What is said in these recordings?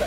あ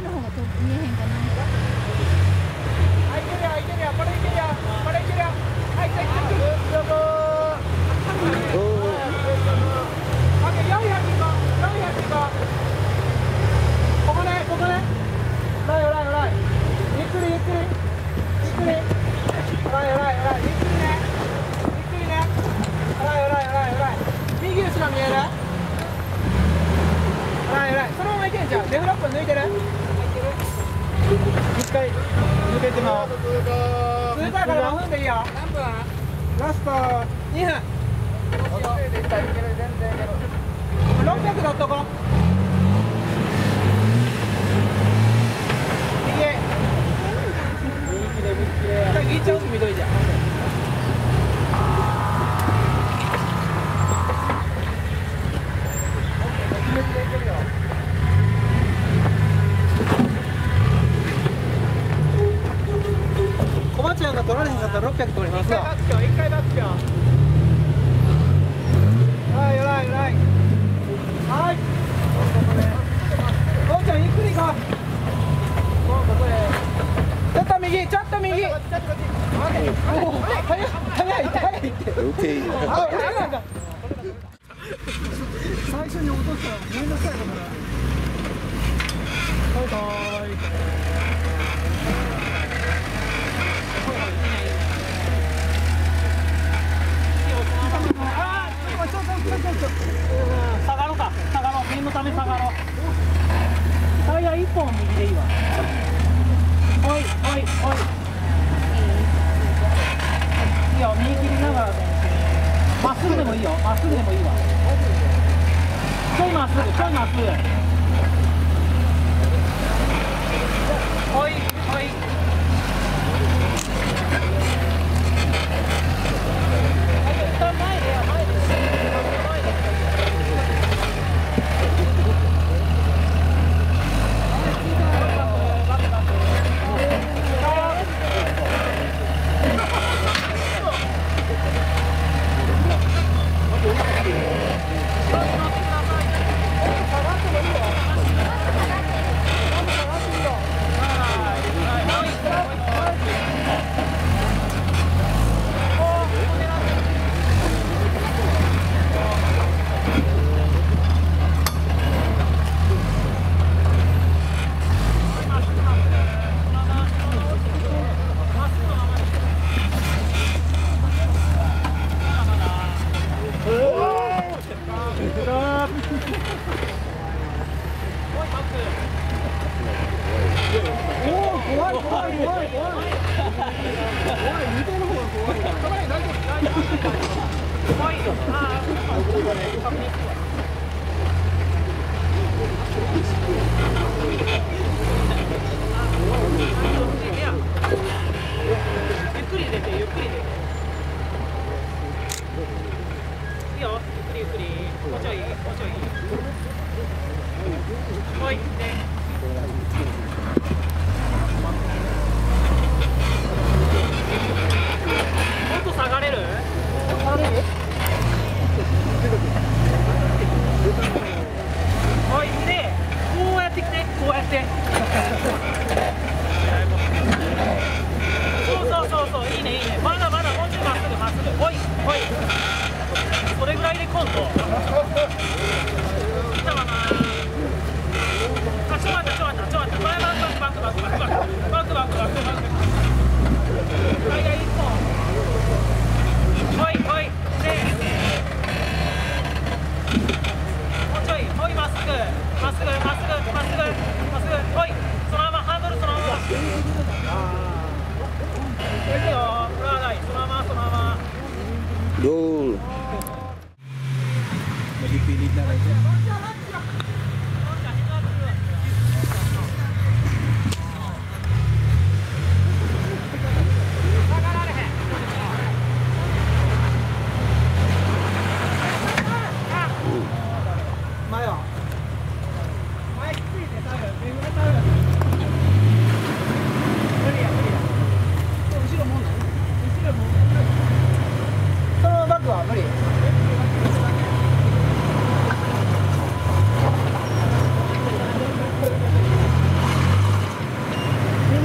ちの方が見えへんかな。ここね、ここね。よ。何分ラスト2分。600だっとこったら600取りますわ1回バックよ1回バックよ。ういはい偉い。はい。おうちゃんゆっくり行こうもうここでちょっと右ちょっと右。早い早いい。って OK、い最初に落としたらごめんなさいだから。バイバイ下がろうか。下がろう。念のため下がろう。タイヤ1本右でいいわ。おいおいおい。いいよ。右切りながらまっすぐでもいいよ。まっすぐでもいいわ。ちょいまっすぐちょいまっすぐ。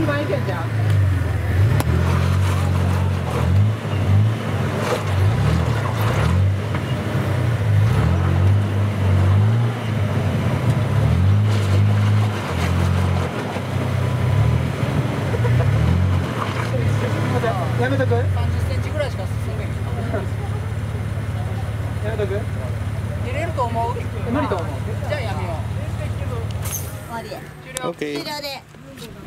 番いけんじゃんやめとく？30センチぐらいしか進ん。でやめとく？入れると思う？無理と思う？じゃあやめよう。終わ終了で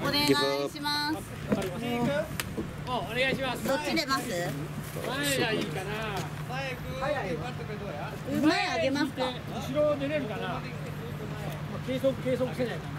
お願いします。お願いします。どっち出ます前がいい。かな。前あげますか後ろ出れるかな。計測計測せない。かな。